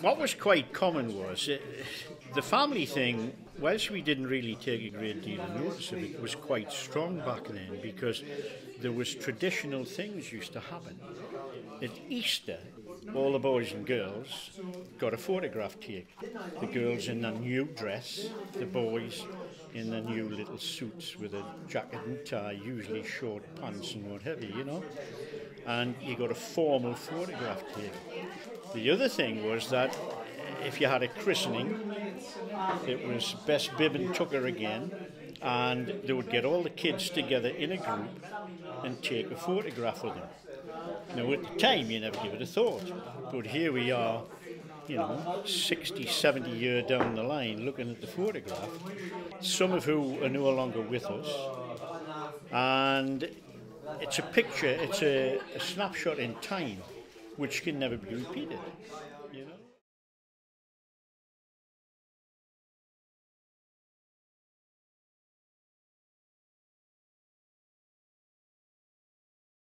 what was quite common was uh, the family thing, whilst we didn't really take a great deal of notice of it, was quite strong back then because there was traditional things used to happen. At Easter, all the boys and girls got a photograph taken. The girls in their new dress, the boys in their new little suits with a jacket and tie, usually short pants and what have you, you know. And you got a formal photograph taken. The other thing was that if you had a christening, it was best bib and tucker again, and they would get all the kids together in a group and take a photograph of them. Now, at the time, you never give it a thought, but here we are, you know, 60, 70 years down the line looking at the photograph, some of who are no longer with us, and it's a picture, it's a, a snapshot in time which can never be repeated. Yeah.